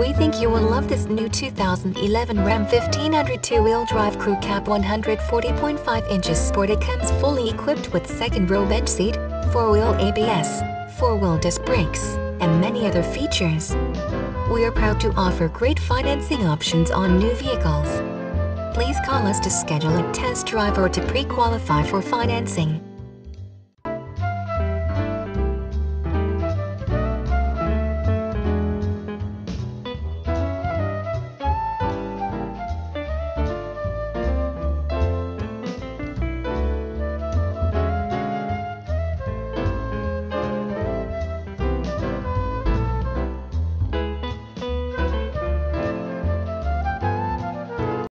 We think you will love this new 2011 Ram 1500 two-wheel drive crew cab 140.5 inches sport. It comes fully equipped with second row bench seat, four-wheel ABS, four-wheel disc brakes, and many other features. We are proud to offer great financing options on new vehicles. Please call us to schedule a test drive or to pre-qualify for financing.